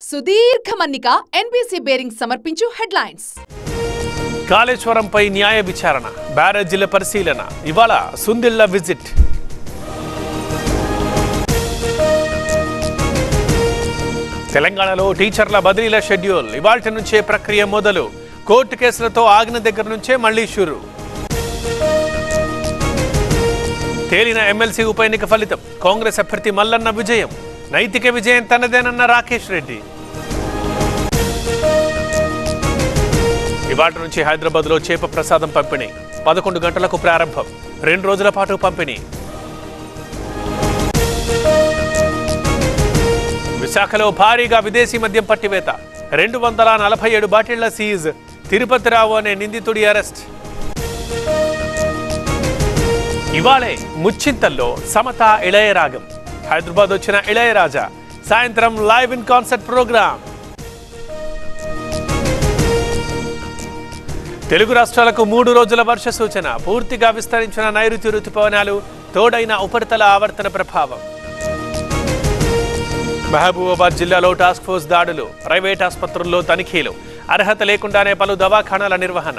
సుదీర్ఘ మన్నిక NBC bearing సమర్పించు హెడ్లైన్స్. కాళేశ్వరంపై న్యాయ విచారణ బ్యారేజీల పరిశీలన ఇవాళ సుందిళ్ళ విజిట్. తెలంగాణలో టీచర్ల బదిలీల షెడ్యూల్ ఇవాల్టి నుంచే ప్రక్రియ మొదలు కోర్టు కేసులతో ఆగిన దగ్గర నుంచే మళ్ళీ షురు. తేలిన ఎమ్మెల్సీ ఉప ఎన్నిక ఫలితం కాంగ్రెస్ అభ్యర్థి మల్లన్న విజయం. నైతిక విజయం తనదేనన్న రాకేష్ రెడ్డి. ఇవాటి నుంచి హైదరాబాద్లో చేప ప్రసాదం పంపిణీ. పదకొండు గంటలకు ప్రారంభం. రెండు రోజుల పాటు పంపిణీ. విశాఖలో భారీగా విదేశీ మద్యం పట్టివేత. రెండు వందల నలభై ఏడు బాటిళ్ళ సీజ్. తిరుపతిరావు అనే నిందితుడి అరెస్ట్. ఇవాళే ముచ్చింతల్లో సమత ఇళయరాగం. హైదరాబాద్ వచ్చిన ఇళయరాజా. సాయంత్రం live in concert programme Telugu రాష్ట్రాలకు మూడు రోజుల వర్ష సూచన. పూర్తిగా విస్తరించిన నైరుతి రుతుపవనాలు తోడైన ఉపరితల ఆవర్తన ప్రభావం. మహబూబాబాద్ జిల్లాలో టాస్క్ ఫోర్స్ దాడులు. ప్రైవేట్ ఆసుపత్రుల్లో తనిఖీలు. అర్హత లేకుండానే పలు దవాఖానాల నిర్వహణ.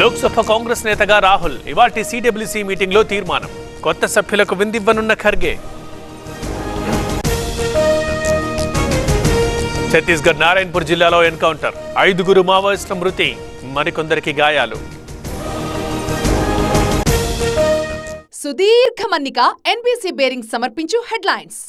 లోక్సభ కాంగ్రెస్ నేతగా రాహుల్ ఇవాటి సిడబ్ల్యూసీ మీటింగ్లో తీర్మానం. కొత్త సభ్యులకు విందివ్వనున్న ఖర్గే. ఛత్తీస్గఢ్ నారాయణపూర్ జిల్లాలో ఎన్కౌంటర్. ఐదుగురు మావోయిస్టుల మృతి. మరికొందరికి గాయాలు. సుదీర్ఘ మన్నిక ఎన్బీసీ బేరింగ్ సమర్పించు హెడ్లైన్స్.